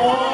Oh.